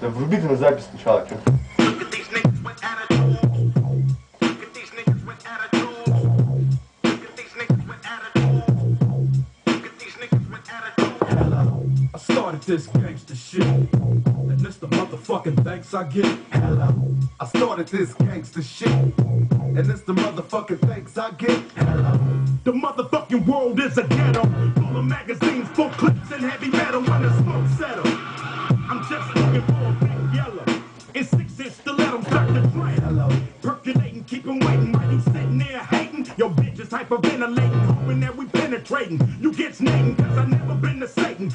Да врубите на запись сначала, что Look at these niggas with attitude. Look at these niggas with attitude. Look at these niggas with attitude. Look at these niggas with attitude. I started this gangster shit. And this the motherfucking thanks I get. Hello. I started this gangster shit. And this the motherfucking thanks I get. Hello. The motherfucking world is a ghetto. Full of magazines, full clips, and heavy metal when the smoke settle. on the ground. Percolating, keep him waiting while he's sitting there hating. Your bitch is hyperventilating, hoping that we penetrating. You get snaking, cause I've never been to Satan.